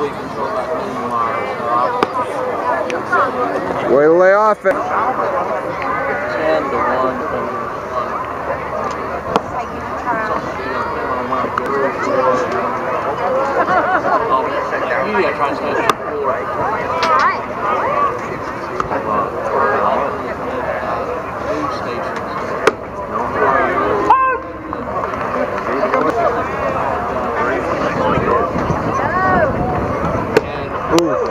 week until about noon tomorrow. Way to lay off it. 10 to 1. Usually I try to stay at 4. Ooh.